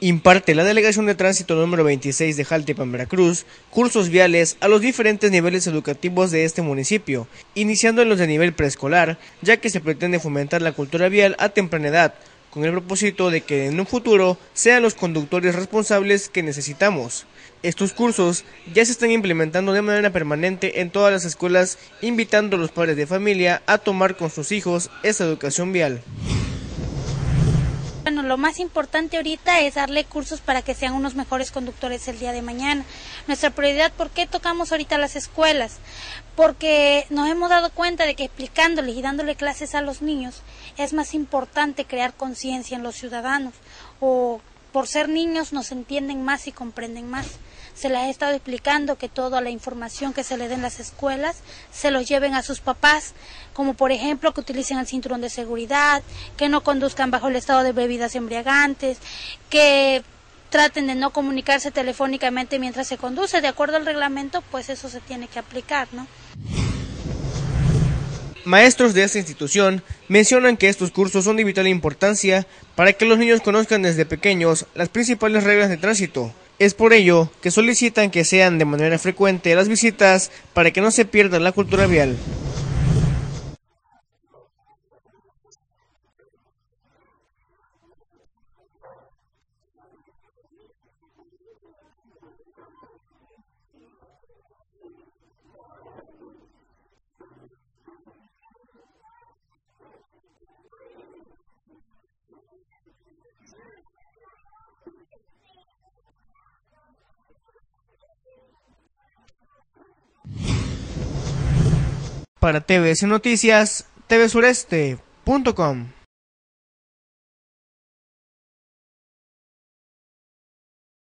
Imparte la Delegación de Tránsito número 26 de Jaltepan, Veracruz, cursos viales a los diferentes niveles educativos de este municipio, iniciando en los de nivel preescolar, ya que se pretende fomentar la cultura vial a temprana edad, con el propósito de que en un futuro sean los conductores responsables que necesitamos. Estos cursos ya se están implementando de manera permanente en todas las escuelas, invitando a los padres de familia a tomar con sus hijos esta educación vial. Lo más importante ahorita es darle cursos para que sean unos mejores conductores el día de mañana. Nuestra prioridad, ¿por qué tocamos ahorita las escuelas? Porque nos hemos dado cuenta de que explicándoles y dándole clases a los niños es más importante crear conciencia en los ciudadanos o por ser niños nos entienden más y comprenden más. Se les ha estado explicando que toda la información que se le den en las escuelas se los lleven a sus papás, como por ejemplo que utilicen el cinturón de seguridad, que no conduzcan bajo el estado de bebidas embriagantes, que traten de no comunicarse telefónicamente mientras se conduce. De acuerdo al reglamento, pues eso se tiene que aplicar, ¿no? Maestros de esta institución mencionan que estos cursos son de vital importancia para que los niños conozcan desde pequeños las principales reglas de tránsito. Es por ello que solicitan que sean de manera frecuente las visitas para que no se pierda la cultura vial. Para TVS Noticias, tvsureste.com.